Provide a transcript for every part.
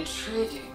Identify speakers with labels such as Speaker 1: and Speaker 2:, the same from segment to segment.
Speaker 1: Intriguing.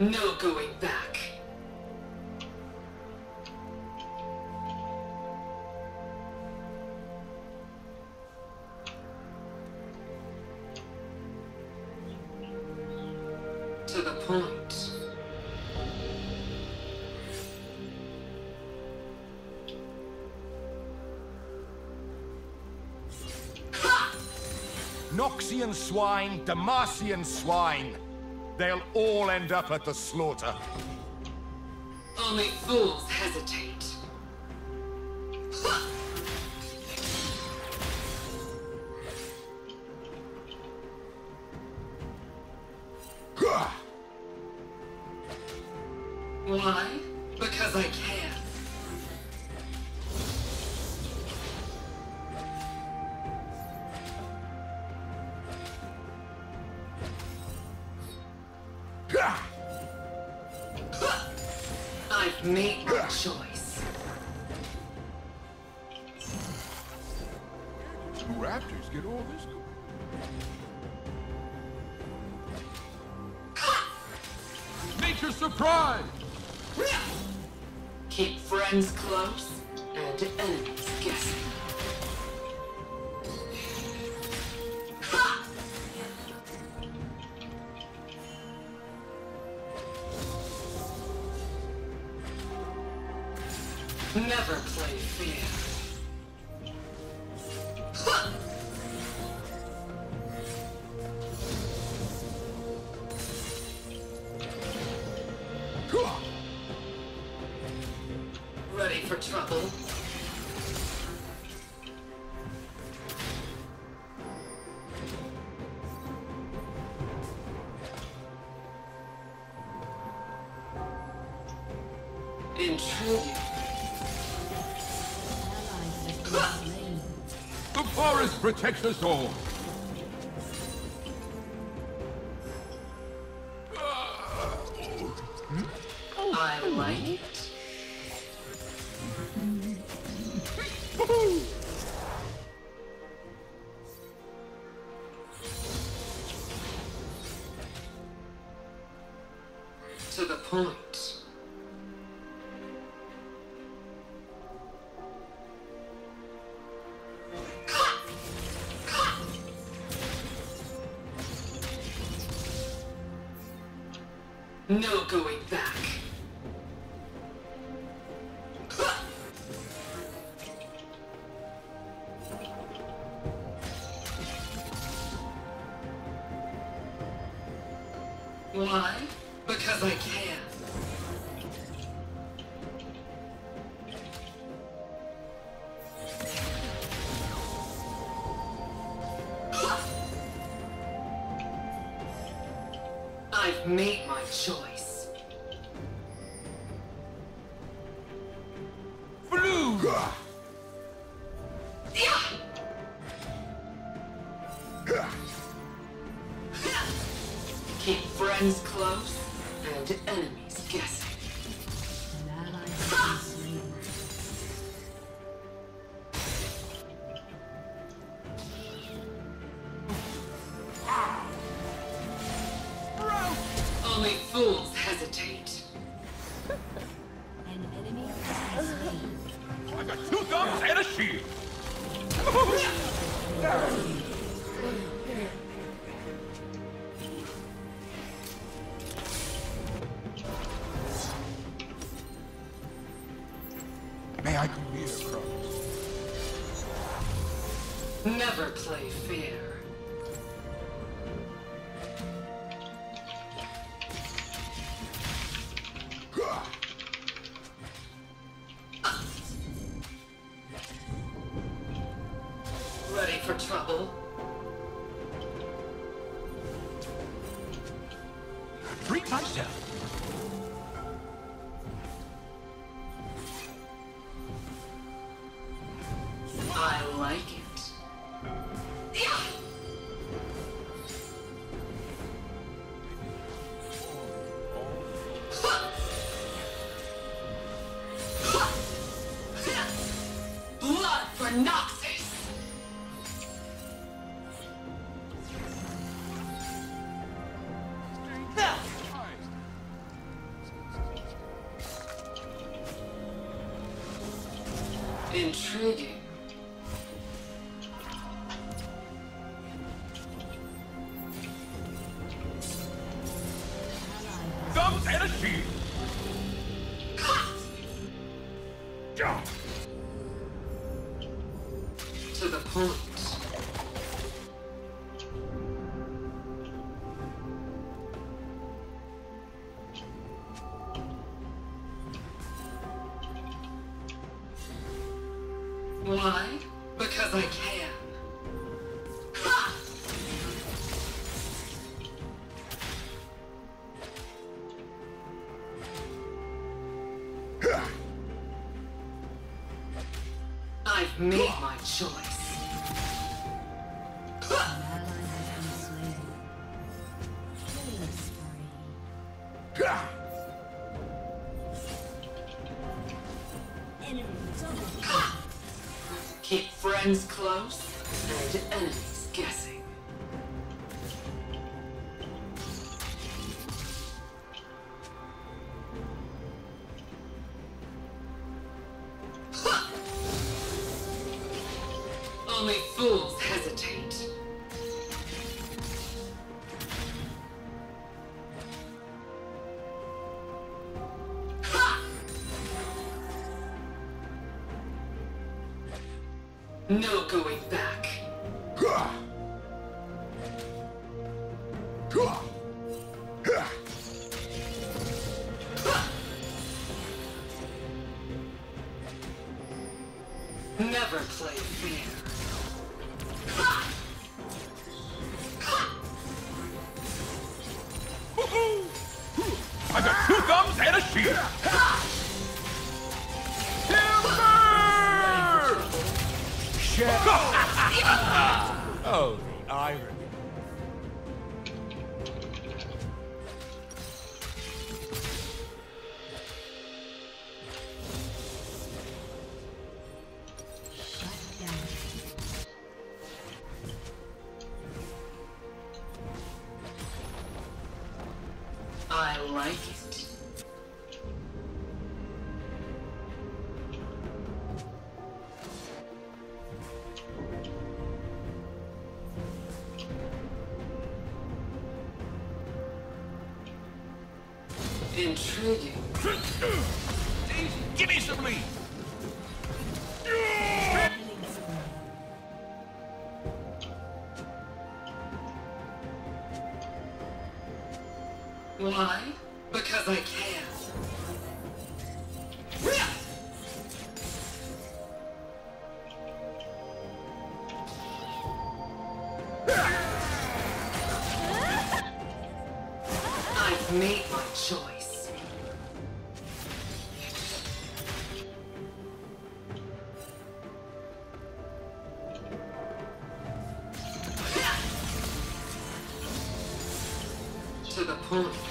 Speaker 1: No going back. To the point.
Speaker 2: Noxian swine, Demacian swine. They'll all end up at the slaughter.
Speaker 1: Only fools hesitate. I've choice.
Speaker 2: Two raptors get all this. Nature surprise!
Speaker 1: Keep friends close and enemies guessing. Ready for trouble?
Speaker 3: Slain.
Speaker 2: The forest protects us all.
Speaker 1: No going back. Only fools Why? Because I can. No going like To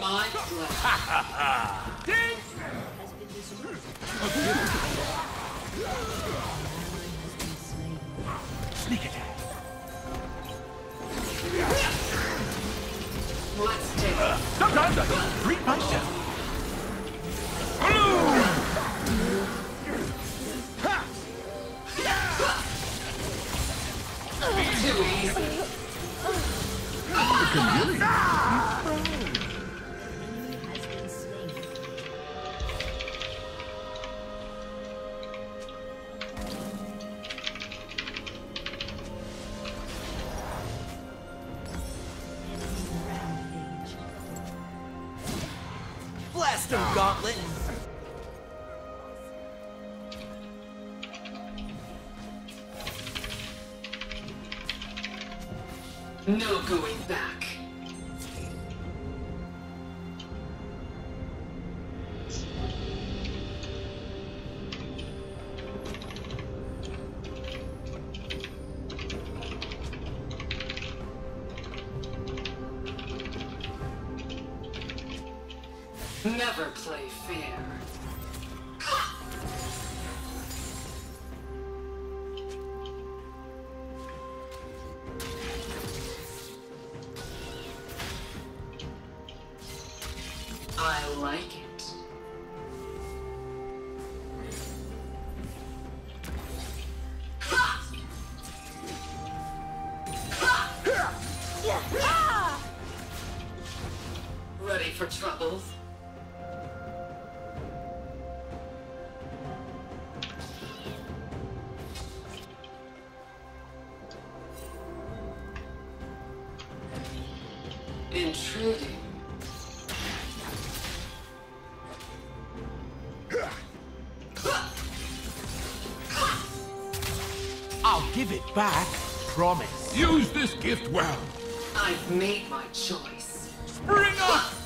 Speaker 1: flesh.
Speaker 3: has been destroyed. Has been slain.
Speaker 2: Sneak attack.
Speaker 1: Let's take it.
Speaker 2: Sometimes I don't treat myself.
Speaker 1: Too easy.
Speaker 3: Enemy
Speaker 1: No going back. Intruding.
Speaker 4: I'll give it back. Promise.
Speaker 2: Use this gift well.
Speaker 1: I've made my choice.
Speaker 2: Bring up!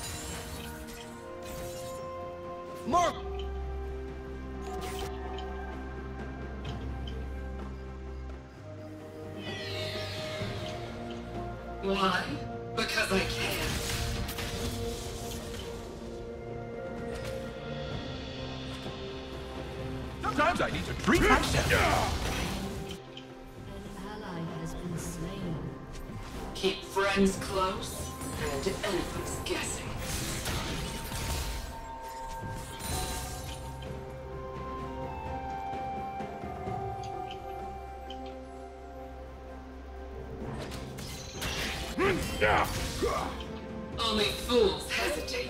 Speaker 1: Only fools hesitate.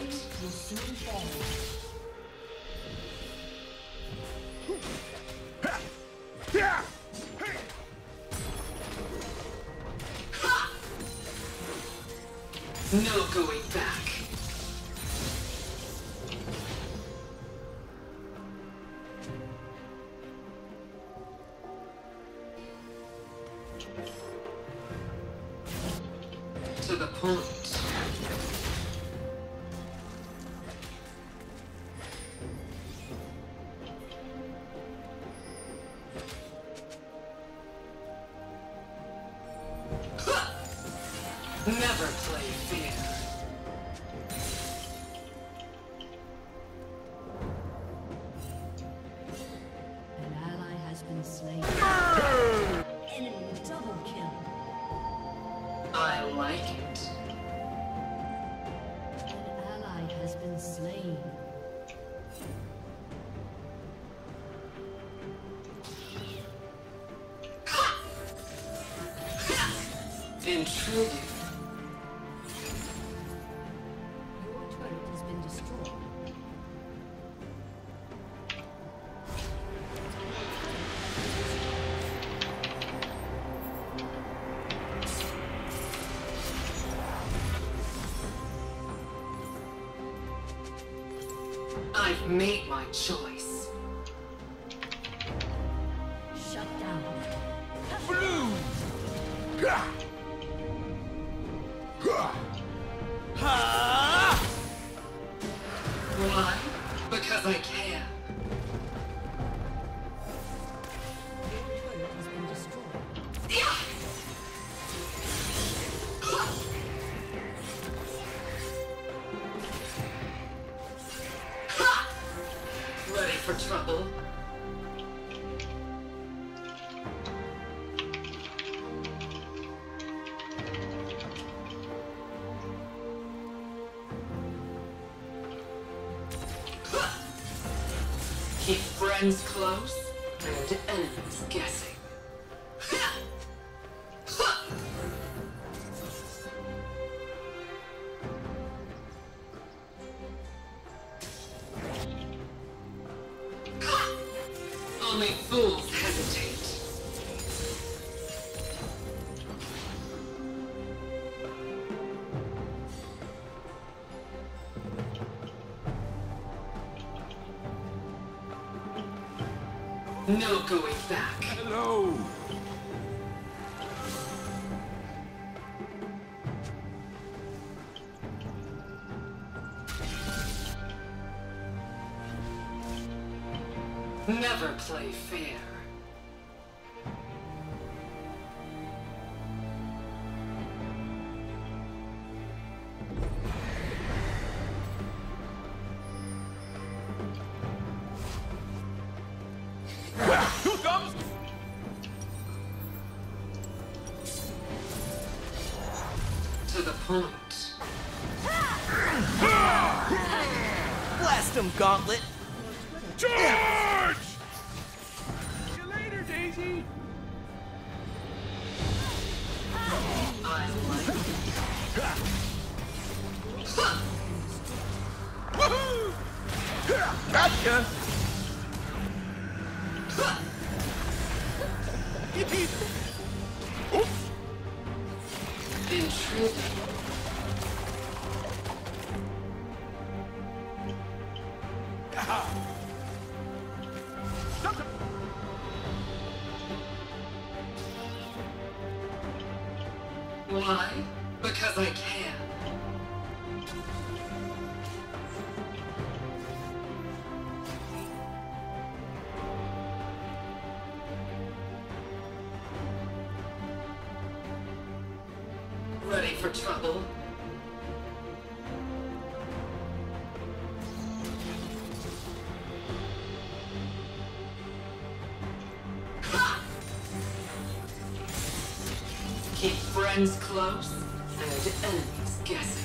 Speaker 1: Never play fair. Choice.
Speaker 3: Shut down.
Speaker 2: Blue!
Speaker 1: Only fools hesitate. No going back.
Speaker 2: Hello.
Speaker 1: To the point.
Speaker 4: Blast him, Gauntlet!
Speaker 2: Charge! See you later, Daisy.
Speaker 1: I like
Speaker 2: Gotcha. Oops.
Speaker 1: For trouble? Keep friends close and enemies guessing.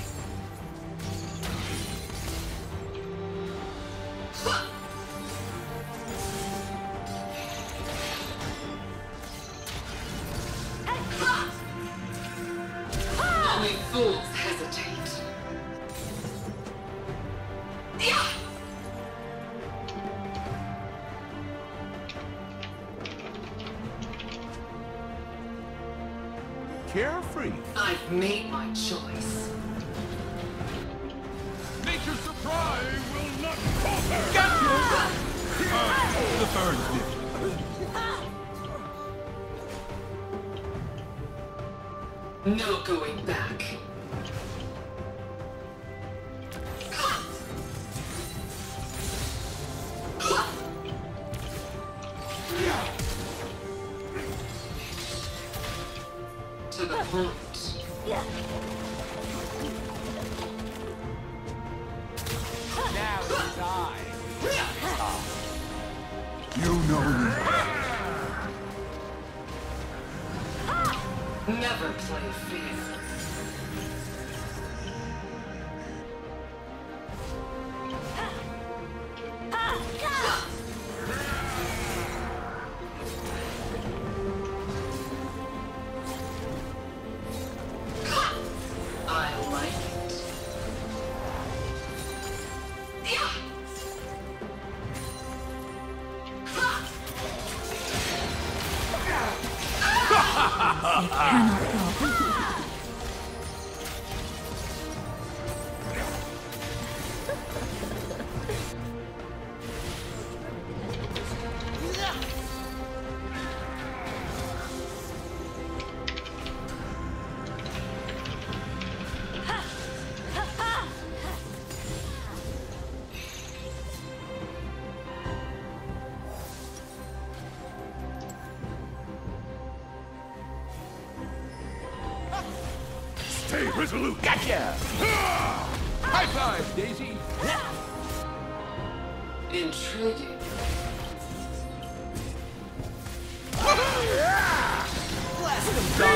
Speaker 1: No going back.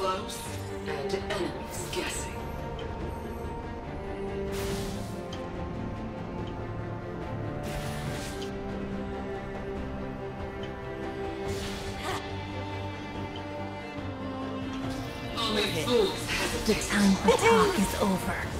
Speaker 1: close and enemies guessing. Only fools
Speaker 3: The time for talk is over.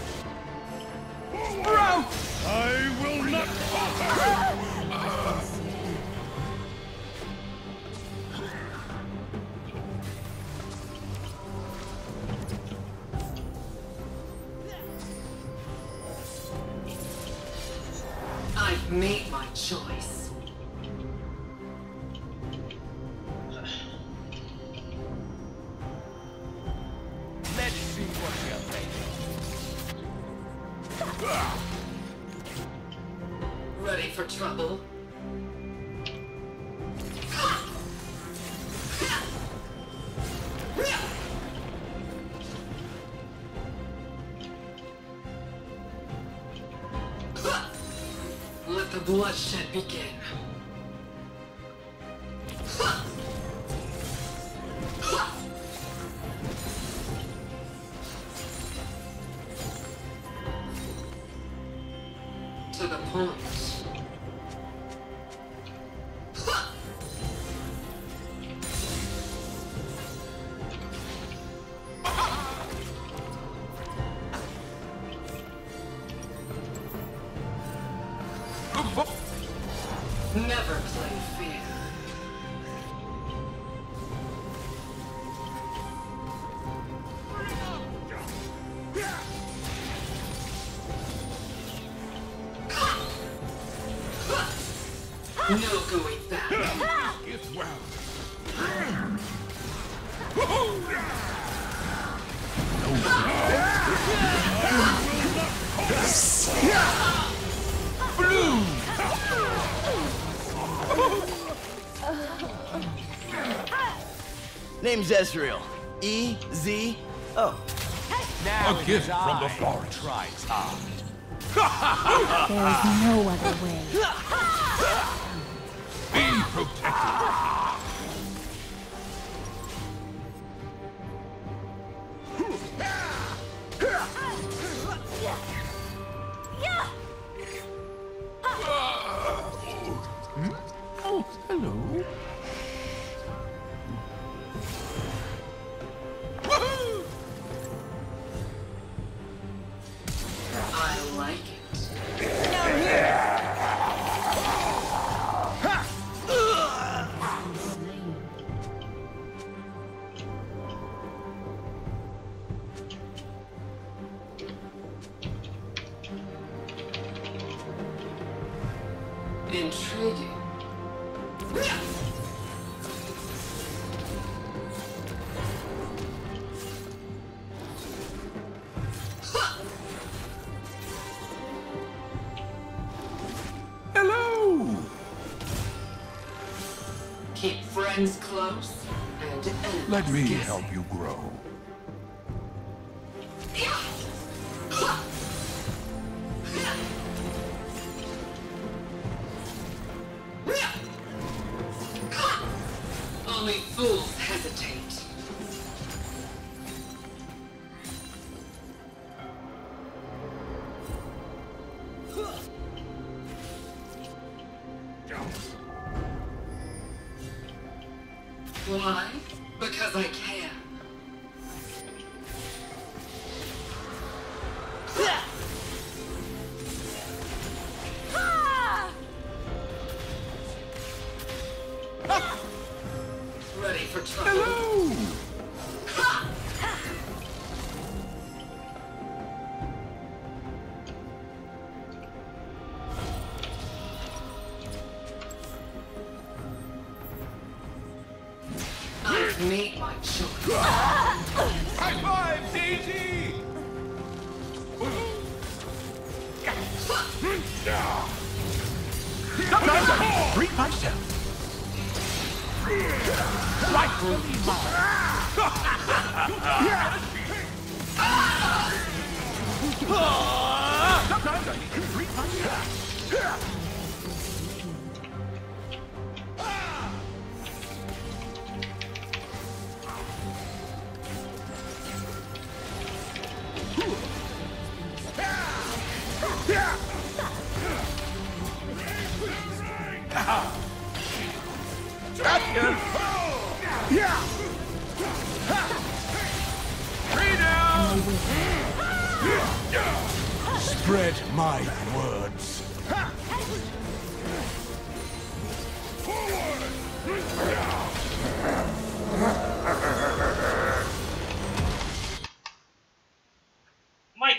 Speaker 1: Bloodshed begin. No going back.
Speaker 2: Get well.
Speaker 5: Name's Ezreal. E Z O.
Speaker 4: Now
Speaker 2: A gift
Speaker 4: is
Speaker 2: from the
Speaker 4: I
Speaker 2: forest.
Speaker 4: who Tries hard.
Speaker 3: There is no other way.
Speaker 2: Protected.
Speaker 4: Hello.
Speaker 1: I like it.
Speaker 2: Let me help you grow.
Speaker 1: Only fools hesitate.
Speaker 2: Sometimes I need to treat myself. Spread my words.